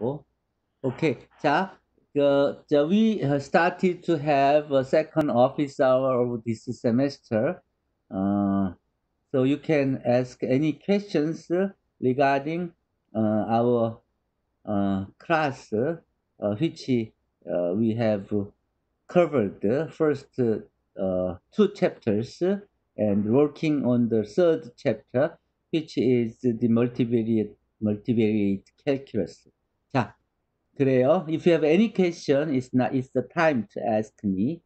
example, okay, so uh, we started to have a second office hour of this semester. Uh, so you can ask any questions uh, regarding uh, our uh, class, uh, uh, which we have covered the first two chapters and working on the third chapter, which is the multivariate, multivariate calculus. 자, 그래요. If you have any question, it's not it's the time to ask me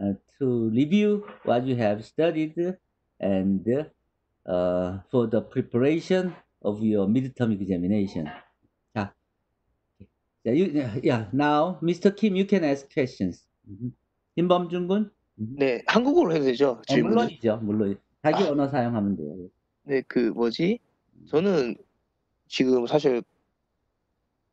uh, to review what you have studied and uh, for the preparation of your midterm examination. 자, yeah, you, yeah, now Mr. Kim, you can ask questions. Mhm. 김범준 군? Mhm. 네, 한국어로 해도 되죠? 어? 물론이죠, 물론. 자기 아. 언어 사용하면 돼요. 네, 그 뭐지? 저는 지금 사실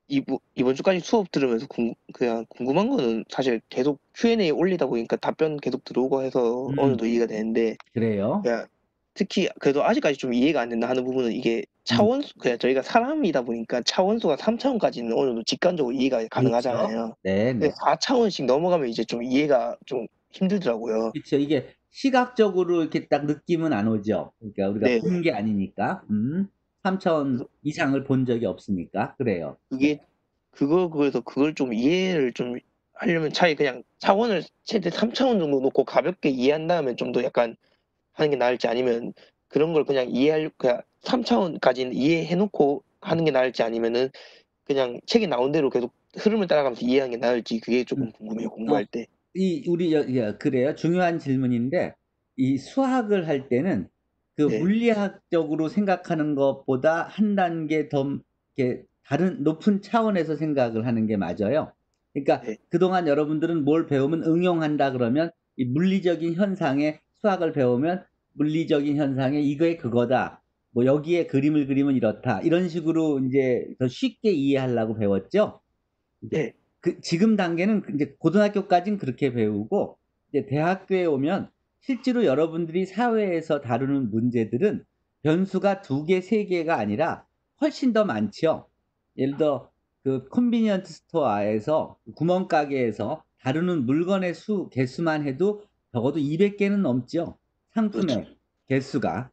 이부, 이번 주까지 수업 들으면서 궁, 그냥 궁금한 거는 사실 계속 Q&A 올리다 보니까 답변 계속 들어오고 해서 음. 어느 정도 이해가 되는데 그래요? 그냥 특히 그래도 아직까지 좀 이해가 안 된다 하는 부분은 이게 차원수 그냥 저희가 사람이다 보니까 차원수가 3차원까지는 어느 정도 직관적으로 이해가 가능하잖아요. 네, 네. 근데 4차원씩 넘어가면 이제 좀 이해가 좀 힘들더라고요. 그렇죠. 이게 시각적으로 이렇게 딱 느낌은 안 오죠. 그러니까 우리가 네. 본게 아니니까. 음. 3차원 이상을 본 적이 없으니까. 그래요. 그게 그거 그래서 그걸 좀 이해를 좀 하려면 차라리 그냥 차원을 최대 3차원 정도 놓고 가볍게 이해한 다음에 좀 더 약간 하는 게 나을지 아니면 그런 걸 그냥 이해할 그냥 3차원까지는 이해해 놓고 하는 게 나을지 아니면은 그냥 책에 나온 대로 계속 흐름을 따라가면서 이해하는 게 나을지 그게 조금 음. 궁금해요 공부할 때. 이 우리 여, 여, 그래요. 중요한 질문인데 이 수학을 할 때는 그 네. 물리학적으로 생각하는 것보다 한 단계 더 이렇게 다른 높은 차원에서 생각을 하는 게 맞아요. 그러니까 네. 그동안 여러분들은 뭘 배우면 응용한다 그러면 이 물리적인 현상에 수학을 배우면 물리적인 현상에 이거에 그거다. 뭐 여기에 그림을 그리면 이렇다. 이런 식으로 이제 더 쉽게 이해하려고 배웠죠. 네. 그 지금 단계는 이제 고등학교까지는 그렇게 배우고 이제 대학교에 오면 실제로 여러분들이 사회에서 다루는 문제들은 변수가 두 개, 세 개가 아니라 훨씬 더 많죠. 예를 들어 그 convenient store에서 구멍가게에서 다루는 물건의 수 개수만 해도 적어도 200개는 넘죠. 상품의 그렇죠. 개수가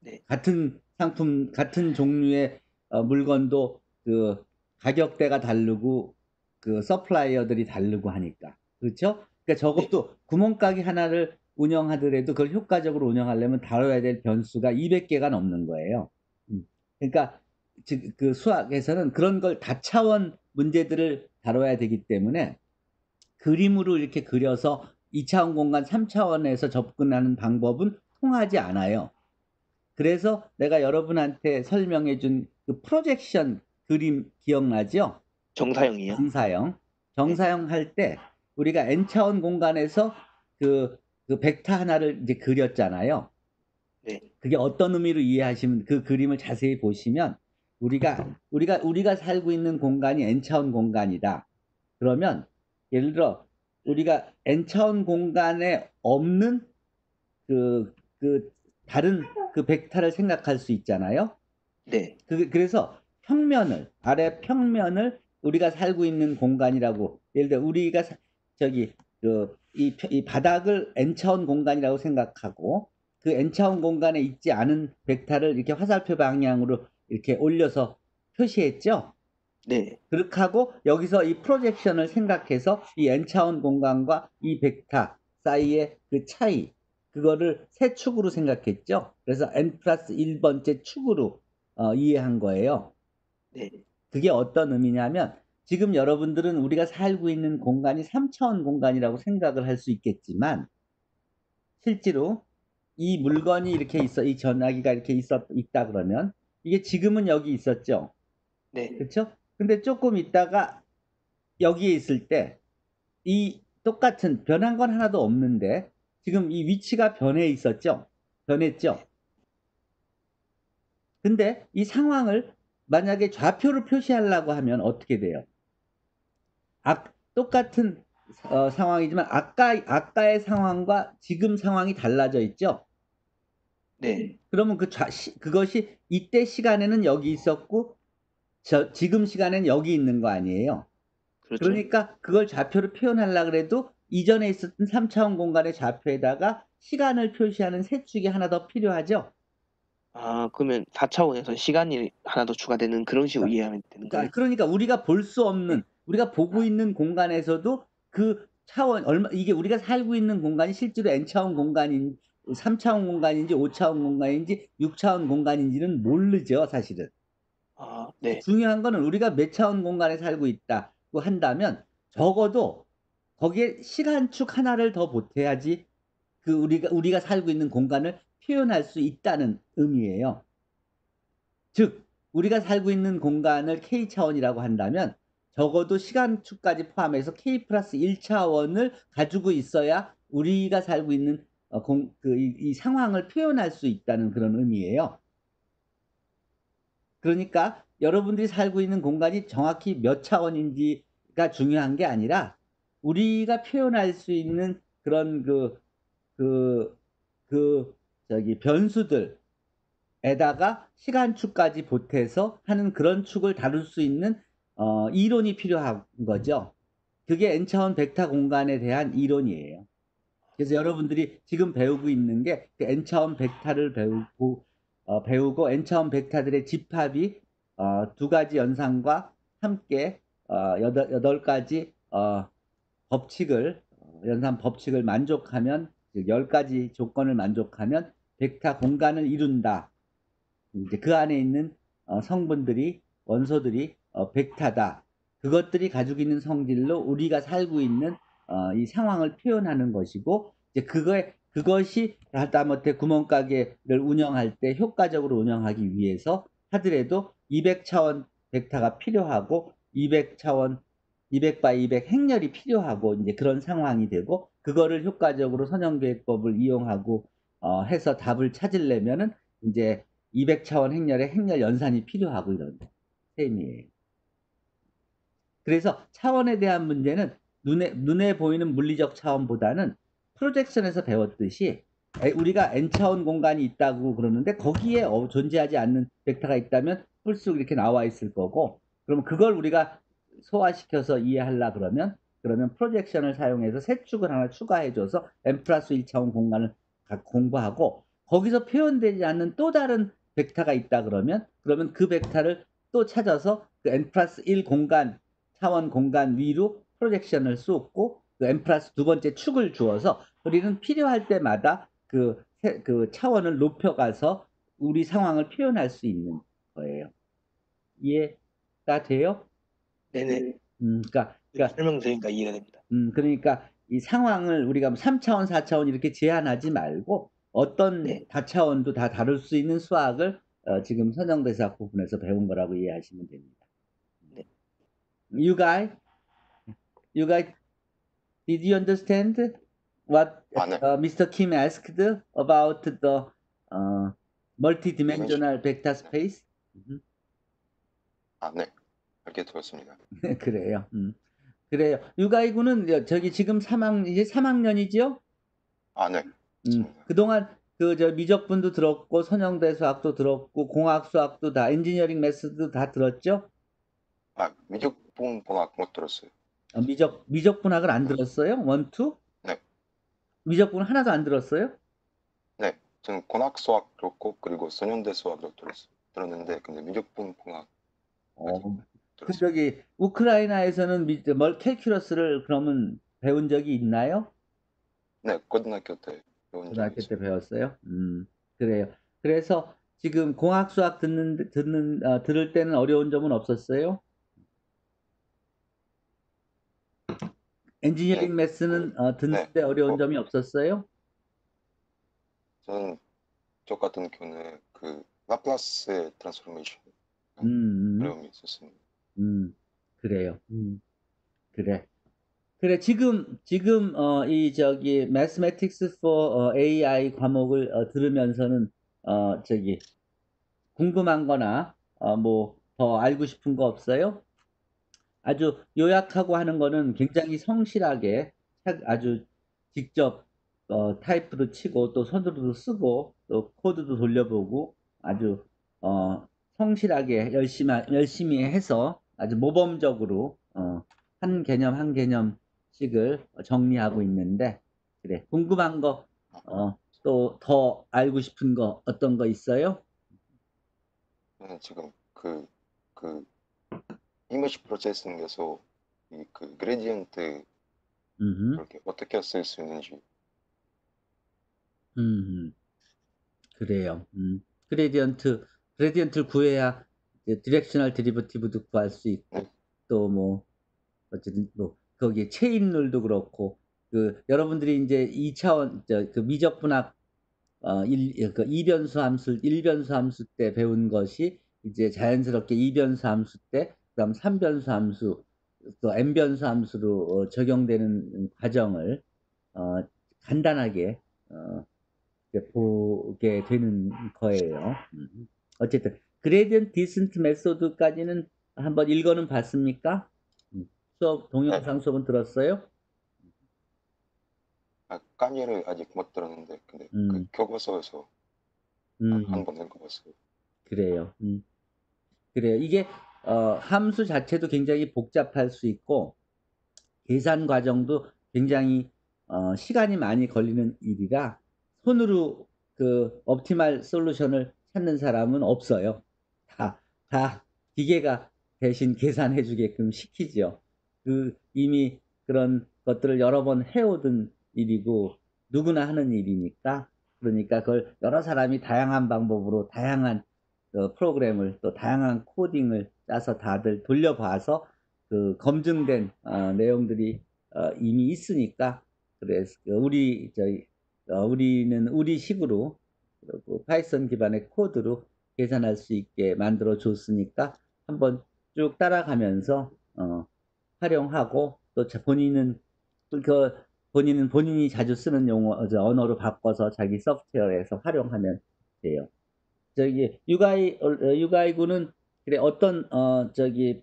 네. 같은 상품 같은 종류의 어, 물건도 그 가격대가 다르고 그 서플라이어들이 다르고 하니까 그렇죠? 그러니까 적어도 구멍가게 하나를 운영하더라도 그걸 효과적으로 운영하려면 다뤄야 될 변수가 200개가 넘는 거예요. 음. 그러니까 즉그 수학에서는 그런 걸 다차원 문제들을 다뤄야 되기 때문에 그림으로 이렇게 그려서 2차원 공간, 3차원에서 접근하는 방법은 통하지 않아요. 그래서 내가 여러분한테 설명해 준 그 프로젝션 그림 기억나죠? 정사형이요. 정사형. 정사형 할 때 우리가 n차원 공간에서 그, 그 벡터 하나를 이제 그렸잖아요. 네. 그게 어떤 의미로 이해하시면 그 그림을 자세히 보시면 우리가 우리가 우리가 살고 있는 공간이 n차원 공간이다. 그러면 예를 들어 우리가 n차원 공간에 없는 그, 그 다른 그 벡터를 생각할 수 있잖아요. 네. 그, 그래서 평면을 아래 평면을 우리가 살고 있는 공간이라고 예를 들어 우리가 사- 저기 그 이 이 바닥을 n차원 공간이라고 생각하고 그 n차원 공간에 있지 않은 벡터를 이렇게 화살표 방향으로 이렇게 올려서 표시했죠. 네. 그렇게 하고 여기서 이 프로젝션을 생각해서 이 n차원 공간과 이 벡터 사이의 그 차이 그거를 세 축으로 생각했죠. 그래서 n 플러스 1번째 축으로 어, 이해한 거예요. 네. 그게 어떤 의미냐면 지금 여러분들은 우리가 살고 있는 공간이 3차원 공간이라고 생각을 할 수 있겠지만 실제로 이 물건이 이렇게 있어 이 전화기가 이렇게 있었 있다 그러면 이게 지금은 여기 있었죠. 네. 그렇죠? 근데 조금 있다가 여기에 있을 때 이 똑같은 변한 건 하나도 없는데 지금 이 위치가 변해 있었죠? 변했죠? 근데 이 상황을 만약에 좌표로 표시하려고 하면 어떻게 돼요? 아, 똑같은 어, 상황이지만 아까 아까의 상황과 지금 상황이 달라져 있죠? 네. 그러면 그 좌, 시, 그것이 이때 시간에는 여기 있었고 저 지금 시간엔 여기 있는 거 아니에요. 그렇죠. 그러니까 그걸 좌표로 표현하려 그래도 이전에 있었던 3차원 공간의 좌표에다가 시간을 표시하는 세축이 하나 더 필요하죠. 아, 그러면 4차원에서 시간이 하나 더 추가되는 그런 식으로 이해하면 되는 거예요. 그러니까, 그러니까 우리가 볼 수 없는 우리가 보고 있는 공간에서도 그 차원 얼마 이게 우리가 살고 있는 공간이 실제로 n차원 공간인 3차원 공간인지 5차원 공간인지 6차원 공간인지는 모르죠, 사실은. 아, 네. 중요한 거는 우리가 몇 차원 공간에 살고 있다고 한다면 적어도 거기에 시간축 하나를 더 보태야지 그 우리가 우리가 살고 있는 공간을 표현할 수 있다는 의미예요. 즉 우리가 살고 있는 공간을 k 차원이라고 한다면 적어도 시간축까지 포함해서 k 플러스 1차원을 가지고 있어야 우리가 살고 있는 어, 공, 그, 이, 이 상황을 표현할 수 있다는 그런 의미예요. 그러니까 여러분들이 살고 있는 공간이 정확히 몇 차원인지가 중요한 게 아니라 우리가 표현할 수 있는 그런 그, 그, 그, 저기 변수들 에다가 시간축까지 보태서 하는 그런 축을 다룰 수 있는 어, 이론이 필요한 거죠. 그게 n차원 벡터 공간에 대한 이론이에요. 그래서 여러분들이 지금 배우고 있는 게 그 n차원 벡터를 배우고 어, 배우고 n차원 벡터들의 집합이 어, 두 가지 연산과 함께 어, 여덟, 여덟 가지 어, 법칙을 어, 연산 법칙을 만족하면 즉, 열 가지 조건을 만족하면 벡터 공간을 이룬다. 이제 그 안에 있는 어, 성분들이 원소들이 어, 벡터다. 그것들이 가지고 있는 성질로 우리가 살고 있는 어, 이 상황을 표현하는 것이고 이제 그거에 그것이 하다못해 구멍가게를 운영할 때 효과적으로 운영하기 위해서 하더라도 200차원 벡터가 필요하고 200차원 200 by 200 행렬이 필요하고 이제 그런 상황이 되고 그거를 효과적으로 선형계획법을 이용하고 어, 해서 답을 찾으려면은 이제 200차원 행렬의 행렬 연산이 필요하고 이런 셈이에요. 그래서 차원에 대한 문제는 눈에 눈에 보이는 물리적 차원보다는 프로젝션에서 배웠듯이 우리가 n차원 공간이 있다고 그러는데 거기에 어, 존재하지 않는 벡터가 있다면 풀쑥 이렇게 나와 있을 거고 그러면 그걸 우리가 소화시켜서 이해하려 그러면 그러면 프로젝션을 사용해서 세 축을 하나 추가해줘서 n 플러스 1차원 공간을 공부하고 거기서 표현되지 않는 또 다른 벡터가 있다 그러면 그러면 그 벡터를 또 찾아서 그 n 플러스 1 공간 차원 공간 위로 프로젝션을 쏟고 그 n 플러스 두 번째 축을 주어서 우리는 필요할 때마다 그, 그 차원을 높여가서 우리 상황을 표현할 수 있는 거예요. 이해가 돼요? 네네. 음, 그러니까, 그러니까 설명 드리니까 이해가 됩니다. 음, 그러니까 이 상황을 우리가 3차원, 4차원 이렇게 제한하지 말고 어떤 네. 다차원도 다 다룰 수 있는 수학을 어, 지금 선형대사 부분에서 배운 거라고 이해하시면 됩니다. 네. You guys, you guys, did you understand what 아, 네. uh, Mr. Kim asked about the uh, multidimensional vector space? 음, 아, 네. 알게 되었습니다. 그래요. 음. 그래요. 유가이군은 저기 지금 3학 이제 3학년이죠? 아, 네. 음. 그동안 그 저 미적분도 들었고 선형대 수학도 들었고 공학 수학도 다 엔지니어링 매스도 다 들었죠? 아, 미적 분 공학 못 들었어요. 어, 미적 미적 분학을 안 들었어요? 원투? 네. 미적 분 하나도 안 들었어요? 네. 저는 공학 수학 들었고 그리고 선형대 수학도 들었어요. 들었는데 근데 미적분 공학 어, 그. 저기 우크라이나에서는 미, 뭘 캘큘러스를 그러면 배운 적이 있나요? 네, 고등학교 때 배운 고등학교 때. 배웠어요? 음, 그래요. 그래서 지금 공학 수학 듣는 듣는 어, 들을 때는 어려운 점은 없었어요? 엔지니어링 네. Math는 어, 듣는데 네. 어려운 어. 점이 없었어요? 저는 저 같은 경우는 그 Laplace transformation 음, 음, 어려움이 있었습니다. 음, 그래요. 음, 그래. 그래, 지금, 지금, 어, 이, 저기, Mathematics for 어, AI 과목을 어, 들으면서는, 어, 저기, 궁금한 거나, 어, 뭐, 더 알고 싶은 거 없어요? 아주 요약하고 하는 거는 굉장히 성실하게, 차- 아주 직접, 어, 타이프도 치고, 또 손으로도 쓰고, 또 코드도 돌려보고, 아주, 어, 성실하게 열심히 열심히 해서 아주 모범적으로 어, 한 개념 한 개념씩을 정리하고 있는데 그래 궁금한 거 어, 또더 알고 싶은 거 어떤 거 있어요? 저는 지금 그, 그, image processing에서 이 그 gradient 음, 그렇게 어떻게 쓸 수 있는지 음, 그래요. 음, gradient gradient를 구해야 이제 directional derivative도 구할 수 있고 네. 또뭐 어쨌든 뭐 거기에 chain rule도 그렇고 그 여러분들이 이제 2차원 저 그 미적 분학 어, 일, 그 이변수 함수, 일변수 함수 때 배운 것이 이제 자연스럽게 이변수 함수 때, 그다음 삼변수 함수, 또 n변수 함수로 어, 적용되는 과정을 어, 간단하게 어, 보게 되는 거예요. 음. 어쨌든 gradient descent method까지는 한번 읽어는 봤습니까? 음. 수업 동영상 수업은 들었어요? 아, 강의를 아직 못 들었는데 근데 음. 그 교과서에서 음. 한번 읽어봤어요. 그래요. 음. 그래요. 이게 어, 함수 자체도 굉장히 복잡할 수 있고 계산 과정도 굉장히 어, 시간이 많이 걸리는 일이라 손으로 그 옵티말 솔루션을 찾는 사람은 없어요. 다, 다 기계가 대신 계산해 주게끔 시키죠. 그 이미 그런 것들을 여러 번 해오던 일이고 누구나 하는 일이니까 그러니까 그걸 여러 사람이 다양한 방법으로 다양한 그 프로그램을 또 다양한 코딩을 짜서 다들 돌려봐서 그 검증된 어, 내용들이 어, 이미 있으니까 그래서 우리 저희 어, 우리는 우리 식으로 그리고 Python 기반의 코드로 계산할 수 있게 만들어 줬으니까 한번 쭉 따라가면서 어, 활용하고 또 자- 본인은 또그 본인은 본인이 자주 쓰는 용어 저 언어로 바꿔서 자기 소프트웨어에서 활용하면 돼요. 저기 유가이 어, 유가이군은 그래 어떤 어 저기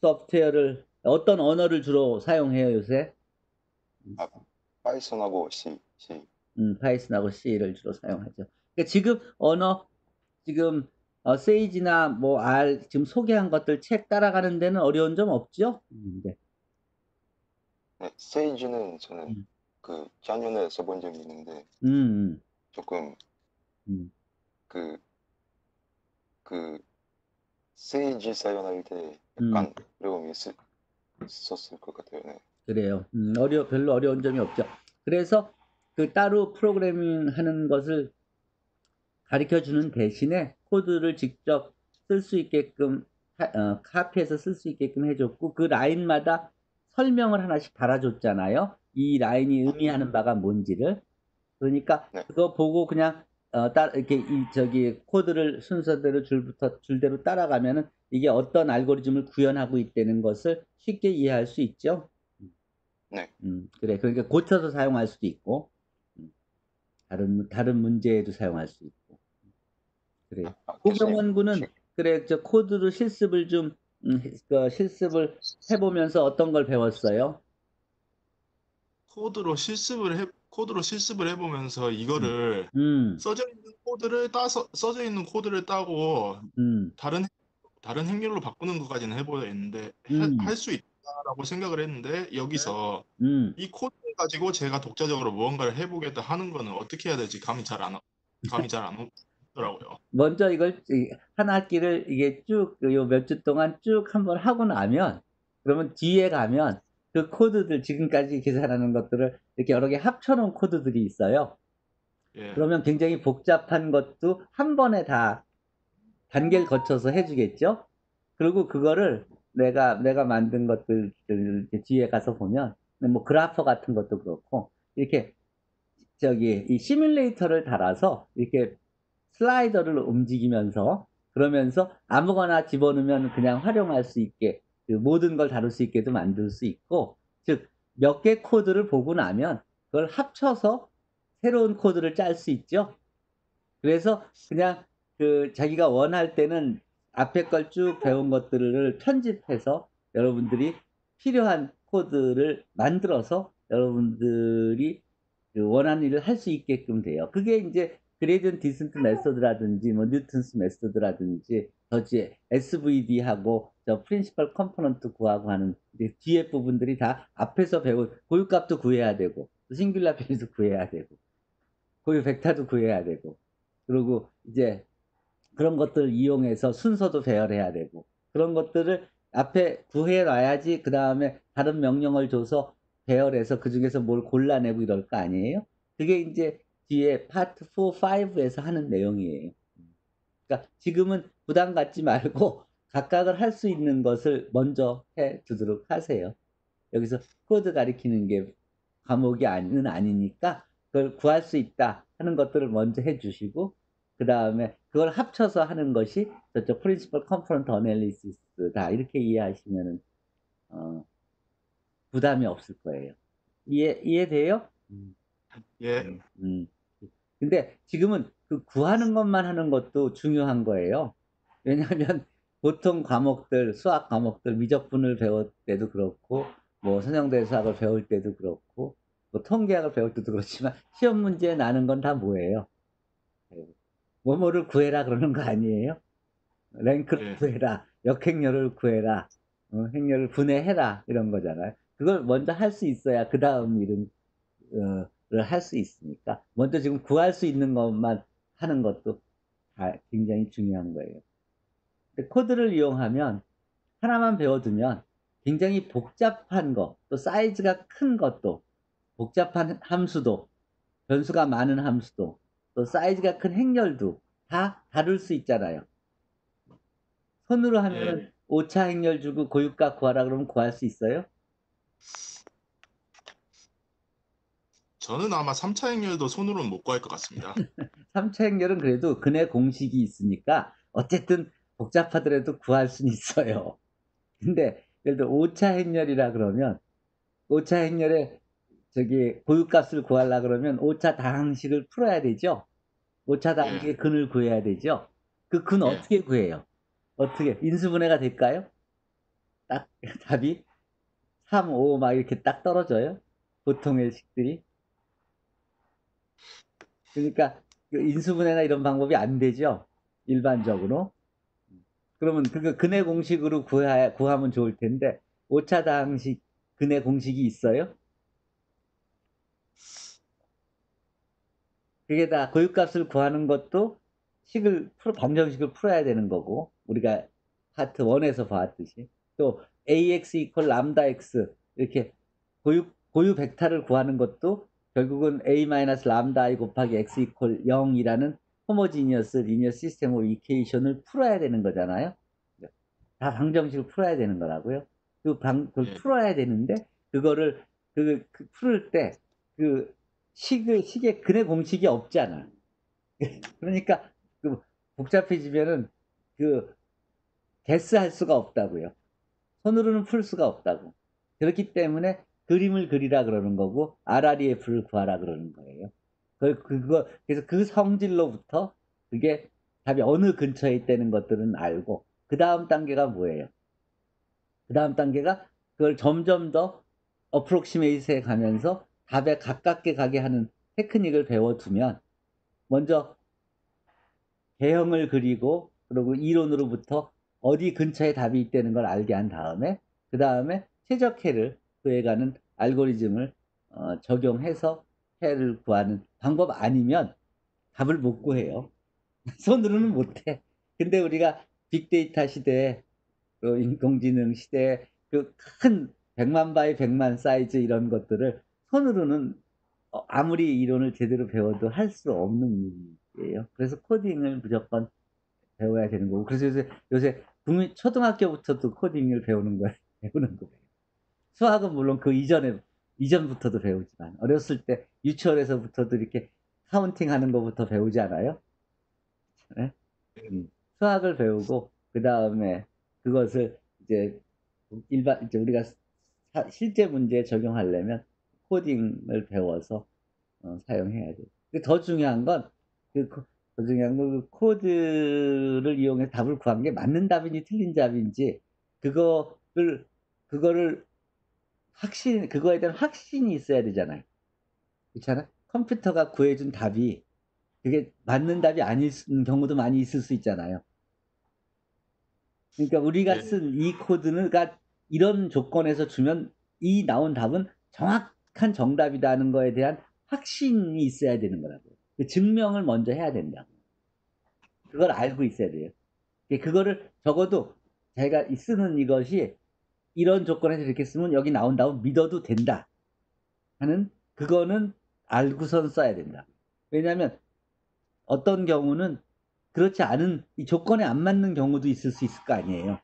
소프트웨어를 어떤 언어를 주로 사용해요 요새? 파이썬하고 C, C 음, Python하고 C를 주로 사용하죠. 그러니까 지금 언어 지금 어, 세이지나 뭐 R 지금 소개한 것들 책 따라가는 데는 어려운 점 없죠? 음, 네. 네, 세이지는 저는 음. 그 작년에 써본 적이 있는데 음, 조금 음, 그, 그 세이지 사용할 때 음. 약간 어려움이 있, 있었을 것 같아요. 네. 그래요. 음, 어려 별로 어려운 점이 없죠. 그래서 그 따로 프로그래밍 하는 것을 가르쳐 주는 대신에 코드를 직접 쓸 수 있게끔 하- 어, 카피해서 쓸 수 있게끔 해줬고 그 라인마다 설명을 하나씩 달아줬잖아요. 이 라인이 의미하는 바가 뭔지를. 그러니까 네. 그거 보고 그냥 어, 따, 이렇게 이 저기 코드를 순서대로 줄부터 줄대로 따라가면은 이게 어떤 알고리즘을 구현하고 있다는 것을 쉽게 이해할 수 있죠. 네. 음, 그래. 그러니까 고쳐서 사용할 수도 있고, 음, 다른, 다른 문제에도 사용할 수 있고. 그래. 아, 고경원 군은, 교수님, 그래, 저 코드로 실습을 좀, 음, 그 실습을 해보면서 어떤 걸 배웠어요? 코드로 실습을 해 코드로 실습을 해보면서 이거를 음, 써져 있는 코드를 따서 써져 있는 코드를 따고 음, 다른 다른 행렬로 바꾸는 것까지는 해보였는데 음. 할수 있다라고 생각을 했는데 여기서 음. 이 코드를 가지고 제가 독자적으로 무언가를 해보겠다 하는 거는 어떻게 해야 될지 감이 잘 안 감이 잘 안 오더라고요. 먼저 이걸, 이- 한 학기를 이게 쭉, 요 몇 주 동안 쭉 한번 하고 나면, 그러면 뒤에 가면 그 코드들, 지금까지 계산하는 것들을 이렇게 여러 개 합쳐놓은 코드들이 있어요. 예. 그러면 굉장히 복잡한 것도 한 번에 다 단계를 거쳐서 해주겠죠? 그리고 그거를 내가, 내가 만든 것들 뒤에 가서 보면, 뭐 그래프 같은 것도 그렇고, 이렇게 저기 이 시뮬레이터를 달아서 이렇게 슬라이더를 움직이면서 그러면서 아무거나 집어넣으면 그냥 활용할 수 있게 그 모든 걸 다룰 수 있게도 만들 수 있고 즉 몇 개 코드를 보고 나면 그걸 합쳐서 새로운 코드를 짤 수 있죠. 그래서 그냥 그 자기가 원할 때는 앞에 걸 쭉 배운 것들을 편집해서 여러분들이 필요한 코드를 만들어서 여러분들이 그 원하는 일을 할 수 있게끔 돼요. 그게 이제 gradient descent method라든지 뭐 Newton's method라든지 더지 SVD하고 저 principal component 구하고 하는 뒤에 부분들이 다 앞에서 배운 고유값도 구해야 되고 singular value도 구해야 되고 고유 벡터도 구해야 되고 그리고 이제 그런 것들 이용해서 순서도 배열해야 되고 그런 것들을 앞에 구해 놔야지 그 다음에 다른 명령을 줘서 배열해서 그 중에서 뭘 골라내고 이럴 거 아니에요? 그게 이제 뒤에 파트 4, 5에서 하는 내용이에요. 그러니까 지금은 부담 갖지 말고 각각을 할 수 있는 것을 먼저 해 두도록 하세요. 여기서 코드 가리키는 게 과목이 아니는 아니니까 그걸 구할 수 있다 하는 것들을 먼저 해 주시고 그 다음에 그걸 합쳐서 하는 것이 저쪽 principal component analysis다 이렇게 이해하시면은 어, 부담이 없을 거예요. 이해 이해돼요? 음. 예. 음. 근데 지금은 그 구하는 것만 하는 것도 중요한 거예요. 왜냐하면 보통 과목들, 수학 과목들, 미적분을 배울 때도 그렇고, 뭐 선형대 수학을 배울 때도 그렇고, 뭐 통계학을 배울 때도 그렇지만 시험 문제에 나는 건 다 뭐예요? 뭐뭐를 구해라 그러는 거 아니에요? 랭크를 예. 구해라, 역행렬을 구해라, 어, 행렬을 분해해라 이런 거잖아요. 그걸 먼저 할 수 있어야 그 다음 일은 어, 할수 있으니까 먼저 지금 구할 수 있는 것만 하는 것도 다 굉장히 중요한 거예요. 코드를 이용하면 하나만 배워두면 굉장히 복잡한 것, 또 사이즈가 큰 것도 복잡한 함수도 변수가 많은 함수도 또 사이즈가 큰 행렬도 다 다룰 수 있잖아요. 손으로 하면은 예. 5차 행렬 주고 고유값 구하라 그러면 구할 수 있어요? 저는 아마 3차 행렬도 손으로는 못 구할 것 같습니다. 3차 행렬은 그래도 근의 공식이 있으니까 어쨌든 복잡하더라도 구할 수는 있어요. 근데 예를 들어 5차 행렬이라 그러면 5차 행렬에 저기 고유값을 구하려 그러면 5차 다항식을 풀어야 되죠. 5차 다항식의 근을 구해야 되죠. 그근 예. 어떻게 구해요? 어떻게 인수분해가 될까요? 딱 답이 3, 5 막 이렇게 딱 떨어져요. 보통의 식들이. 그러니까 그 인수분해나 이런 방법이 안 되죠. 일반적으로. 그러면 그거 근의 공식으로 구하, 구하면 좋을 텐데 5차 다항식 근의 공식이 있어요? 그게 다 고유값을 구하는 것도 식을 풀 방정식을 풀어야 되는 거고 우리가 파트 1에서 봤듯이 또 Ax equal lambda x 이렇게 고유 고유 벡터를 구하는 것도 결국은 A 마이너스 lambda I 곱하기 x equal 0이라는 homogeneous linear system of equation을 풀어야 되는 거잖아요. 다 방정식을 풀어야 되는 거라고요. 그 방, 그걸 예. 풀어야 되는데 그거를 그, 그 풀을 때 그 식의 식의 근의 공식이 없잖아. 그러니까 그 복잡해지면은 그 개스할 수가 없다고요. 손으로는 풀 수가 없다고. 그렇기 때문에 그림을 그리라 그러는 거고 RREF를 구하라 그러는 거예요. 그 그거 그래서 그 성질로부터 그게 답이 어느 근처에 있다는 것들은 알고 그 다음 단계가 뭐예요? 그 다음 단계가 그걸 점점 더 어프록시메이트에 가면서 답에 가깝게 가게 하는 테크닉을 배워두면 먼저 개형을 그리고 그리고 이론으로부터 어디 근처에 답이 있다는 걸 알게 한 다음에 그 다음에 최적해를 구해가는 알고리즘을 어, 적용해서 해를 구하는 방법 아니면 답을 못 구해요. 손으로는 못해. 근데 우리가 빅데이터 시대에 또 인공지능 시대에 그큰 100만 by 100만 사이즈 이런 것들을 손으로는 어, 아무리 이론을 제대로 배워도 할 수 없는 일이에요. 그래서 코딩을 무조건 배워야 되는 거고. 그래서 요새, 요새 국민, 초등학교부터도 코딩을 배우는 거예요. 배우는 거예요. 수학은 물론 그 이전에, 이전부터도 배우지만, 어렸을 때 유치원에서부터도 이렇게 counting 하는 것부터 배우지 않아요? 네? 음, 수학을 배우고, 그 다음에 그것을 이제 일반, 이제 우리가 사- 실제 문제에 적용하려면 코딩을 배워서 어, 사용해야 돼요. 근데 더 중요한 건, 그, 중요한 건 그 코드를 이용해서 답을 구한 게 맞는 답인지 틀린 답인지, 그거를, 그거를 확신, 그거에 대한 확신이 있어야 되잖아요. 그렇잖아? 컴퓨터가 구해준 답이, 그게 맞는 답이 아닐 수- 경우도 많이 있을 수 있잖아요. 그러니까 우리가 네. 쓴이 코드는 그러니까 이런 조건에서 주면 이 나온 답은 정확한 정답이라는 거에 대한 확신이 있어야 되는 거라고요. 그 증명을 먼저 해야 된다고. 그걸 알고 있어야 돼요. 그- 그거를 적어도 제가 이 쓰는 이것이 이런 조건에서 이렇게 쓰면 여기 나온다고 믿어도 된다. 하는 그거는 알고선 써야 된다. 왜냐하면 어떤 경우는 그렇지 않은 이 조건에 안 맞는 경우도 있을 수 있을 거 아니에요.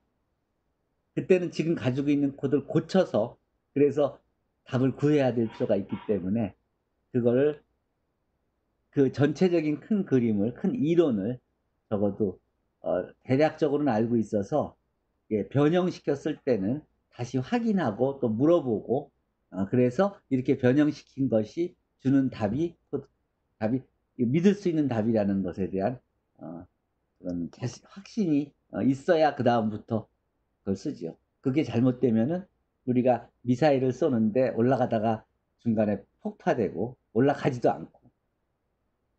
그때는 지금 가지고 있는 코드를 고쳐서 그래서 답을 구해야 될 필요가 있기 때문에 그거를 그 전체적인 큰 그림을 큰 이론을 적어도 어, 대략적으로는 알고 있어서 예, 변형시켰을 때는 다시 확인하고 또 물어보고 어, 그래서 이렇게 변형시킨 것이 주는 답이 답이 믿을 수 있는 답이라는 것에 대한 어, 그런 확신이 어, 있어야 그 다음부터 그걸 쓰죠. 그게 잘못되면은 우리가 미사일을 쏘는데 올라가다가 중간에 폭파되고 올라가지도 않고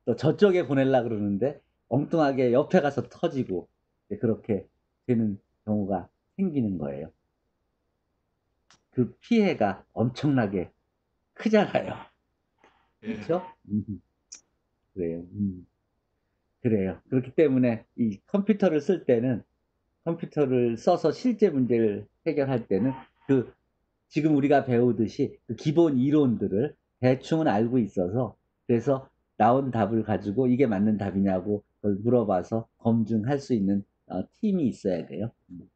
또 저쪽에 보내려 그러는데 엉뚱하게 옆에 가서 터지고 그렇게 되는 경우가 생기는 거예요. 그 피해가 엄청나게 크잖아요. 예. 그렇죠? 음, 그래요. 음. 그래요. 그렇기 때문에 이 컴퓨터를 쓸 때는 컴퓨터를 써서 실제 문제를 해결할 때는 그 지금 우리가 배우듯이 그 기본 이론들을 대충은 알고 있어서 그래서 나온 답을 가지고 이게 맞는 답이냐고 그걸 물어봐서 검증할 수 있는 어, 팀이 있어야 돼요. 음.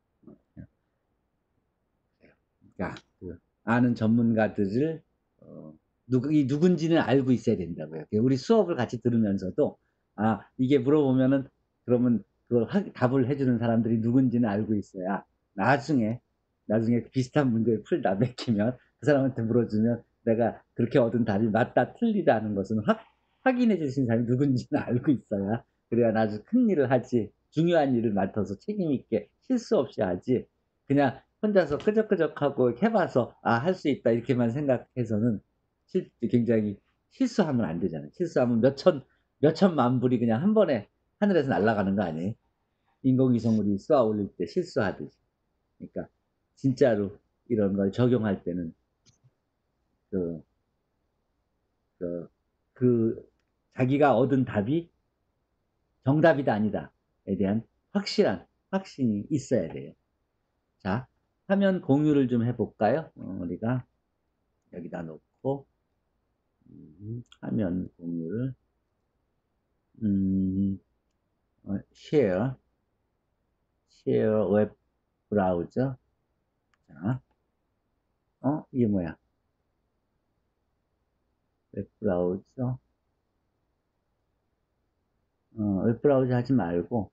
그러니까 그 아는 전문가들을 어, 누구 이 누군지는 알고 있어야 된다고요. 우리 수업을 같이 들으면서도 아 이게 물어보면은 그러면 그걸 하- 답을 해주는 사람들이 누군지는 알고 있어야 나중에 나중에 비슷한 문제를 풀다 맥히면 그 사람한테 물어주면 내가 그렇게 얻은 답이 맞다 틀리다 하는 것은 확, 확인해 주신 사람이 누군지는 알고 있어야 그래야 나중에 큰 일을 하지 중요한 일을 맡아서 책임 있게 실수 없이 하지 그냥 혼자서 끄적끄적하고 해봐서 아 할 수 있다 이렇게만 생각해서는 실, 굉장히 실수하면 안 되잖아요. 실수하면 몇천 몇천만 불이 그냥 한 번에 하늘에서 날아가는 거 아니에요? 인공위성물이 쏘아 올릴 때 실수하듯이. 그러니까 진짜로 이런 걸 적용할 때는 그, 그, 그 자기가 얻은 답이 정답이다 아니다에 대한 확실한 확신이 있어야 돼요. 자, 화면 공유를 좀 해볼까요? 어, 우리가 여기다 놓고 음, 화면 공유를 음, 어, share share 웹 브라우저 자, 어 이게 뭐야? 웹 브라우저 어, 웹 브라우저 하지 말고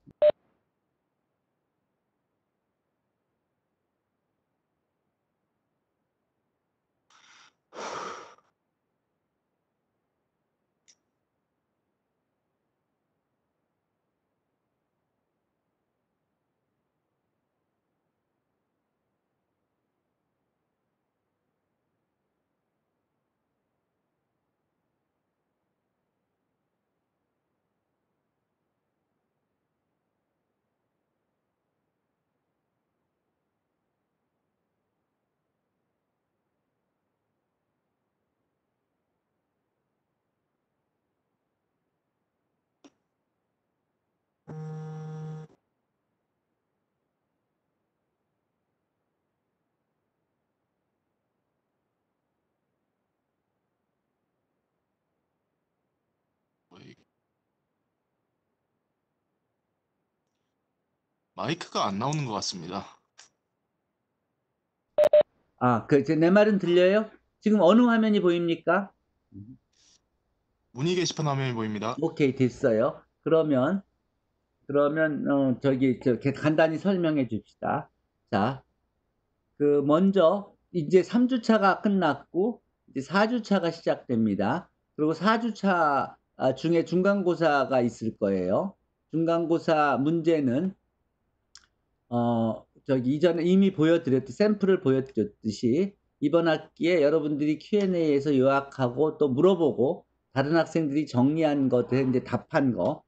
거의- 마이크가 안 나오는 것 같습니다. 아, 그, 제- 내 말은 들려요? 지금 어느 화면이 보입니까? 문의 게시판 화면이 보입니다. 오케이, 됐어요. 그러면, 그러면, 어, 저기, 저, 간단히 설명해 줍시다. 자, 그, 먼저, 이제 3주차가 끝났고, 이제 4주차가 시작됩니다. 그리고 4주차 아, 중에 중간고사가 있을 거예요. 중간고사 문제는, 어, 저기 이전에 이미 보여드렸듯이, 샘플을 보여드렸듯이, 이번 학기에 여러분들이 Q&A에서 요약하고 또 물어보고, 다른 학생들이 정리한 것들, 이제 답한 거,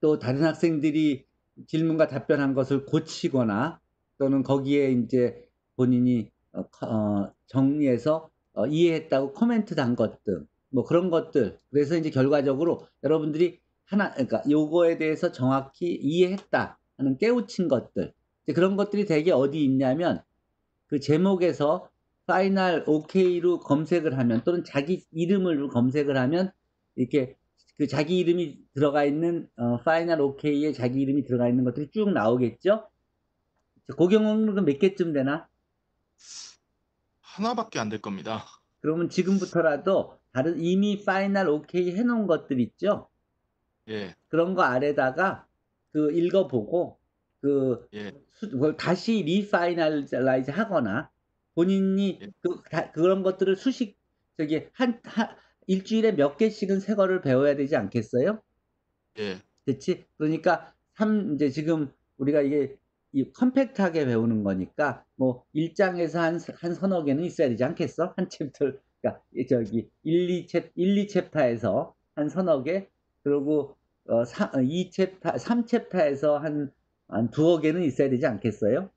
또 다른 학생들이 질문과 답변한 것을 고치거나 또는 거기에 이제 본인이 어, 커- 어, 정리해서 어, 이해했다고 코멘트 단 것들 뭐 그런 것들. 그래서 이제 결과적으로 여러분들이 하나 그러니까 요거에 대해서 정확히 이해했다 하는 깨우친 것들 그런 것들이 되게 어디 있냐면 그 제목에서 final OK로 검색을 하면 또는 자기 이름을 검색을 하면 이렇게 그 자기 이름이 들어가 있는 어, final OK에 자기 이름이 들어가 있는 것들이 쭉 나오겠죠? 고경원 군은 몇 개쯤 되나? 하나밖에 안 될 겁니다. 그러면 지금부터라도 다른 이미 final OK 해놓은 것들 있죠? 예, 그런 거 아래다가 그 읽어보고 그 예. 수- 그걸 다시 refinalize 하거나 본인이 예. 그, 다- 그런 것들을 수식 저기 한, 한 일주일에 몇 개씩은 새 거를 배워야 되지 않겠어요? 예, 그렇지? 그러니까 삼 이제 지금 우리가 이게 이 compact하게 배우는 거니까 뭐 1장에서 한, 한 서너 개는 있어야 되지 않겠어? 한 챕터 그러니까 이 저기 1, 2 챕, 1, 2 챕터에서 한 서너 개 그리고 어, 3, 2 챕터, 3 챕터에서 한, 한 두어 개는 있어야 되지 않겠어요?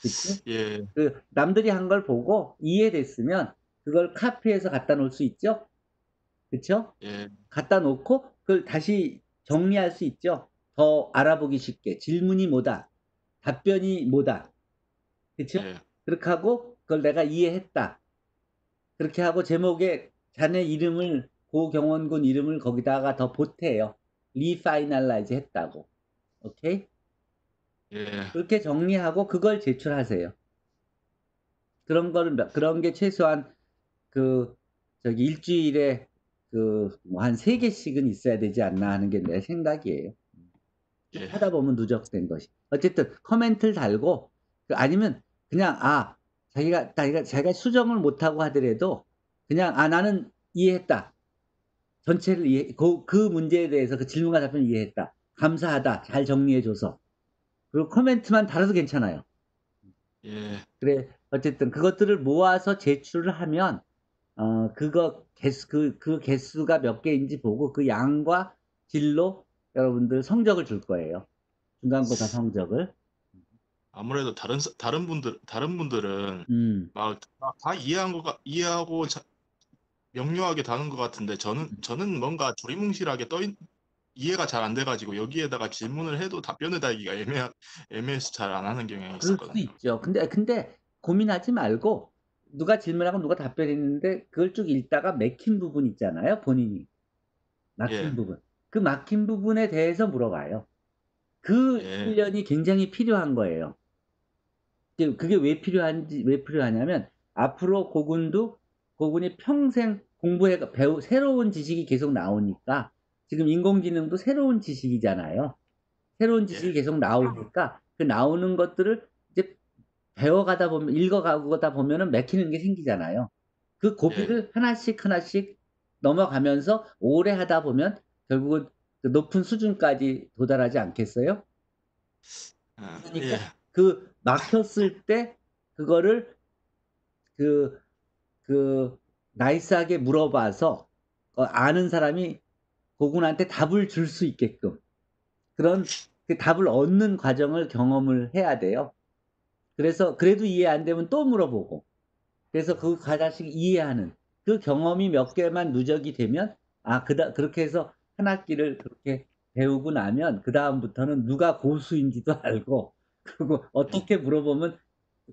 그치? 예, 그 남들이 한 걸 보고 이해됐으면 그걸 카피해서 갖다 놓을 수 있죠? 그쵸? 예, 갖다 놓고 그걸 다시 정리할 수 있죠. 더 알아보기 쉽게 질문이 뭐다, 답변이 뭐다, 그렇죠? 예, 그렇게 하고 그걸 내가 이해했다. 그렇게 하고 제목에 자네 이름을 고경원군 이름을 거기다가 더 보태요. refinalize 했다고. 오케이? 예, 그렇게 정리하고 그걸 제출하세요. 그런 거는 몇- 그런 게 최소한 그 저기 일주일에 그 뭐 한 세 개씩은 있어야 되지 않나 하는 게 내 생각이에요. 예. 하다 보면 누적된 것이. 어쨌든 코멘트를 달고 그 아니면 그냥 아 자기가 자기가 자기가 수정을 못하고 하더라도 그냥 아 나는 이해했다. 전체를 이해 그, 그 문제에 대해서 그 질문과 답변 이해했다. 감사하다. 잘 정리해줘서. 그리고 코멘트만 달아도 괜찮아요. 예, 그래 어쨌든 그것들을 모아서 제출을 하면 어 그거 개수 그, 그 개수가 몇 개인지 보고 그 양과 질로 여러분들 성적을 줄 거예요. 중간고사 성적을. 아무래도 다른 사- 다른 분들 다른 분들은 음. 막다 이해한 거가 이해하고 자- 명료하게 다는 것 같은데 저는 저는 뭔가 두리뭉실하게 떠 있, 이해가 잘 안 돼가지고 여기에다가 질문을 해도 답변을 달기가 애매 애매해서 잘 안 하는 경향이 그럴 수도 있었거든요. 있죠. 근데 근데 고민하지 말고 누가 질문하고 누가 답변했는데 그걸 쭉 읽다가 맥힌 부분 있잖아요. 본인이 막힌 예. 부분. 그 막힌 부분에 대해서 물어봐요. 그 예. 훈련이 굉장히 필요한 거예요. 이게- 그게 왜 필요한지 왜 필요하냐면 앞으로 고군도 고군이 평생 공부해 배우 새로운 지식이 계속 나오니까 지금 인공지능도 새로운 지식이잖아요. 새로운 지식이 예. 계속 나오니까 그 나오는 것들을 이제 배워가다 보면 읽어가다 보면은 맥히는 게 생기잖아요. 그 고비를 하나씩 하나씩 넘어가면서 오래 하다 보면 결국은 그 높은 수준까지 도달하지 않겠어요? 아, 그러니까 예, 그 막혔을 때 그거를 그, 그 나이스하게 물어봐서 어, 아는 사람이 고군한테 답을 줄 수 있게끔 그런 그 답을 얻는 과정을 경험을 해야 돼요. 그래서 그래도 이해 안 되면 또 물어보고 그래서 그 과자씩 이해하는 그 경험이 몇 개만 누적이 되면 아 그다 그렇게 해서 한 학기를 그렇게 배우고 나면 그 다음부터는 누가 고수인지도 알고 그리고 어떻게 물어보면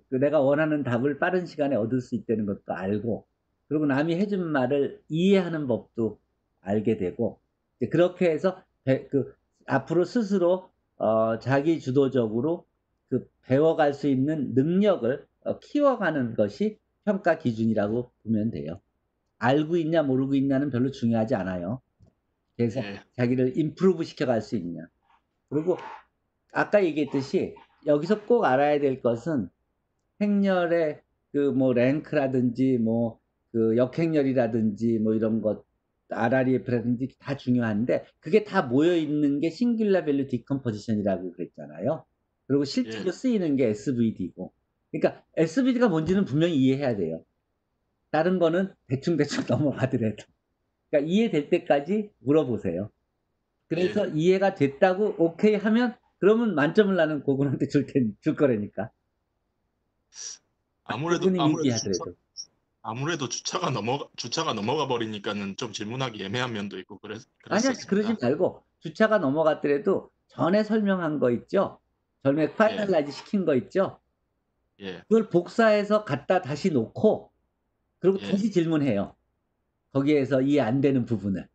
그 내가 원하는 답을 빠른 시간에 얻을 수 있다는 것도 알고 그리고 남이 해준 말을 이해하는 법도 알게 되고 그렇게 해서 배- 그 앞으로 스스로 어, 자기 주도적으로 그 배워갈 수 있는 능력을 어, 키워가는 것이 평가 기준이라고 보면 돼요. 알고 있냐 모르고 있냐는 별로 중요하지 않아요. 그래서 예, 자기를 임프루브 시켜갈 수 있냐. 그리고 아까 얘기했듯이 여기서 꼭 알아야 될 것은 행렬의 그 뭐 rank라든지 뭐 그 역행렬이라든지 뭐 이런 것 RREF라든지 다 중요한데 그게 다 모여 있는 게 singular value decomposition이라고 그랬잖아요. 그리고 실제로 예. 쓰이는 게 SVD고. 그러니까 SVD가 뭔지는 분명히 이해해야 돼요. 다른 거는 대충대충 넘어가더라도. 그러니까 이해될 때까지 물어보세요. 그래서 이해가 됐다고 오케이 하면 그러면 만점을 나는 고군한테 줄 텐, 줄 거라니까. 아무래도 아무래도 아무래도 주차가 넘어 주차가 넘어가 버리니까는 좀 질문하기 애매한 면도 있고 그래서 아니야, 그랬었습니다. 그러지 말고 주차가 넘어갔더라도 전에 설명한 거 있죠? 전에 finalize 시킨 거 있죠? 예, 그걸 복사해서 갖다 다시 놓고 그리고 예. 다시 질문해요. 거기에서 이해 안 되는 부분을.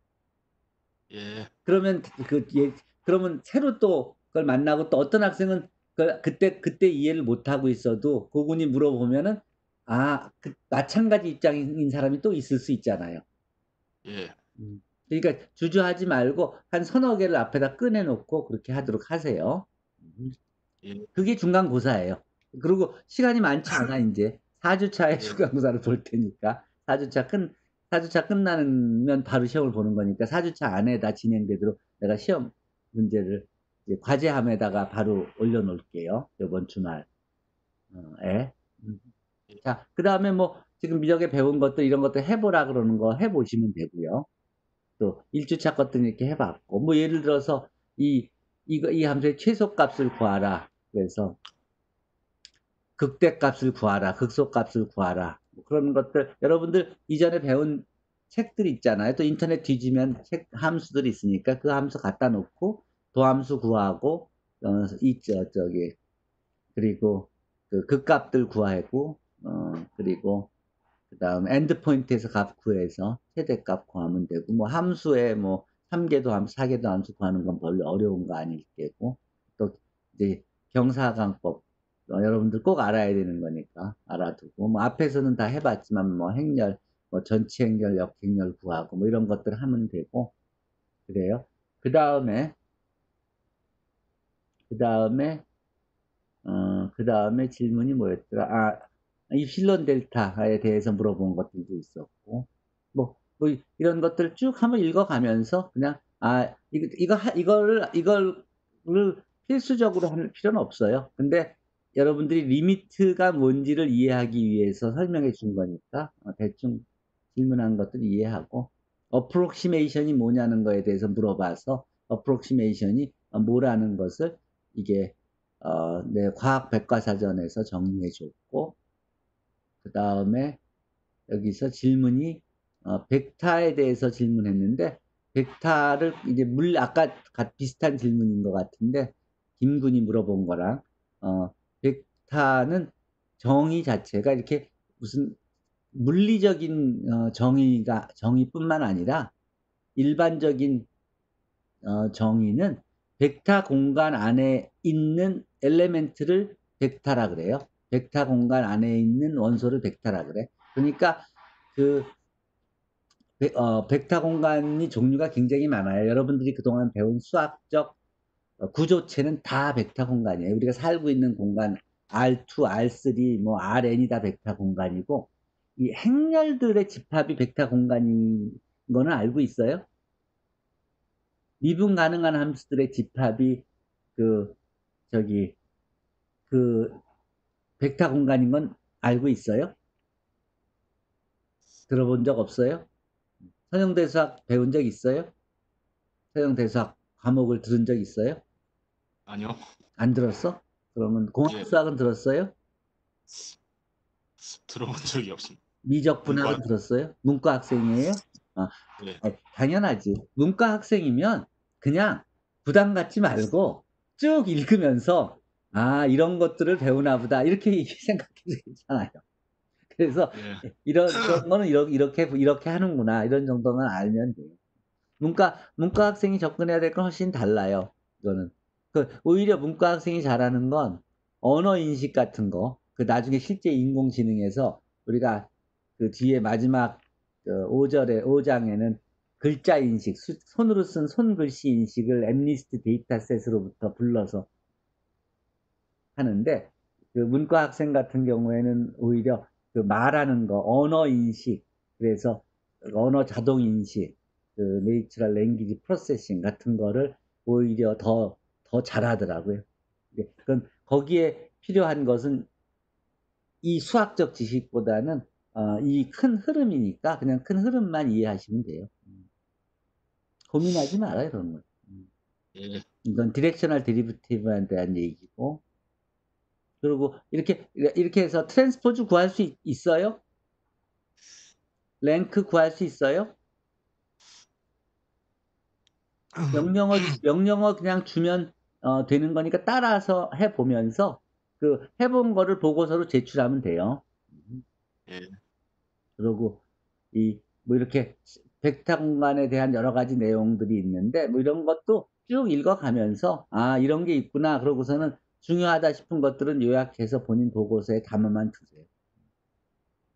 예, 그러면 그 예, 그러면 새로 또 그걸 만나고 또 어떤 학생은 그 그때 그때 이해를 못 하고 있어도 고군이 물어보면은 아, 그 마찬가지 입장인 사람이 또 있을 수 있잖아요. 예, 그러니까 주저하지 말고 한 서너 개를 앞에다 꺼내놓고 그렇게 하도록 하세요. 예. 그게 중간고사예요. 그리고 시간이 많지 않아 이제 4주차에 중간고사를 볼 테니까 4주차 끝 4주차 끝나면 바로 시험을 보는 거니까 4주차 안에 다 진행되도록 내가 시험 문제를 이제 과제함에다가 바로 올려놓을게요. 이번 주말에. 음. 자, 그 다음에 뭐 지금 미적에 배운 것들 이런 것들 해보라 그러는 거 해보시면 되고요. 또 1주차 것들 이렇게 해봤고 뭐 예를 들어서 이 이거 이 함수의 최소값을 구하라. 그래서 극대값을 구하라, 극소값을 구하라. 뭐 그런 것들 여러분들 이전에 배운 책들 있잖아요. 또 인터넷 뒤지면 책 함수들이 있으니까 그 함수 갖다 놓고 도함수 구하고 어, 이 저 저기 그리고 그 극값들 구하고 어 그리고 그 다음 end point에서 값 구해서 최대값 구하면 되고 뭐 함수에 뭐 3계도함수, 4계도함수 구하는 건 별로 어려운 거 아닐 테고 또 이제 경사강법 어, 여러분들 꼭 알아야 되는 거니까 알아두고 뭐 앞에서는 다 해봤지만 뭐 행렬 뭐 전치 행렬 역행렬 구하고 뭐 이런 것들 하면 되고 그래요. 그 다음에 그 다음에 어, 그 다음에 질문이 뭐였더라? 아 입실론 델타에 대해서 물어본 것들도 있었고 뭐, 뭐 이런 것들 쭉 한번 읽어가면서 그냥 아 이거 이거 하- 이거를 이거를 필수적으로 할 필요는 없어요. 근데 여러분들이 limit가 뭔지를 이해하기 위해서 설명해 준 거니까 어, 대충 질문한 것들 이해하고 approximation이 뭐냐는 거에 대해서 물어봐서 approximation이 뭐라는 것을 이게 어, 내 과학 백과사전에서 정리해 줬고 그 다음에 여기서 질문이 어, 벡타에 대해서 질문했는데 벡타를 이제 물 아까 가- 비슷한 질문인 것 같은데 김군이 물어본 거랑 어, 벡타는 정의 자체가 이렇게 무슨 물리적인 어, 정의가 정의뿐만 아니라 일반적인 어, 정의는 벡타 공간 안에 있는 엘레멘트를 벡타라 그래요. 벡타 공간 안에 있는 원소를 벡타라 그래. 그러니까 그 베- 어, 벡타 공간이 종류가 굉장히 많아요. 여러분들이 그동안 배운 수학적 어, 구조체는 다 벡타 공간이에요. 우리가 살고 있는 공간 R2, R3, 뭐 Rn이 다 벡타 공간이고 이 행렬들의 집합이 벡타 공간인 거는 알고 있어요? 미분 가능한 함수들의 집합이 그 저기 그 벡타 공간인 건 알고 있어요? 들어본 적 없어요? 서영대수학 배운 적 있어요? 서영대수학 과목을 들은 적 있어요? 아니요. 안 들었어? 그러면 예. 공학수학은 들었어요? 들어본 적이 없습니다. 미적분학은 문과. 들었어요? 문과 학생이에요? 네. 아, 당연하지. 문과 학생이면 그냥 부담 갖지 말고 쭉 읽으면서 아 이런 것들을 배우나 보다 이렇게 생각해도 괜찮아요. 그래서 예. 이런, 이런 거는 이렇게, 이렇게, 이렇게 하는구나. 이런 정도만 알면 돼요. 문과, 문과 학생이 접근해야 될 건 훨씬 달라요. 이거는. 그, 오히려 문과 학생이 잘하는 건 언어 인식 같은 거. 그 나중에 실제 인공지능에서 우리가 그 뒤에 마지막 그 5절에, 5장에는 글자 인식, 수- 손으로 쓴 손글씨 인식을 MNIST dataset으로부터 불러서 하는데 그 문과 학생 같은 경우에는 오히려 그 말하는 거, 언어 인식, 그래서 언어 자동 인식, 그 natural language processing 같은 거를 오히려 더, 더 잘하더라고요. 예, 그건 거기에 필요한 것은 이 수학적 지식보다는 어, 이 큰 흐름이니까 그냥 큰 흐름만 이해하시면 돼요. 음. 고민하지 말아요, 그런 거. 예. 이건 directional derivative에 대한 얘기고. 그리고 이렇게 이렇게 해서 transpose 구할 수 있- 있어요? rank 구할 수 있어요? 명령어 명령어 그냥 주면 어, 되는 거니까 따라서 해 보면서 그 해본 거를 보고서로 제출하면 돼요. 예. 그리고 이 뭐 이렇게 벡터 공간에 대한 여러 가지 내용들이 있는데 뭐 이런 것도 쭉 읽어가면서 아 이런 게 있구나 그러고서는 중요하다 싶은 것들은 요약해서 본인 보고서에 담아만 두세요.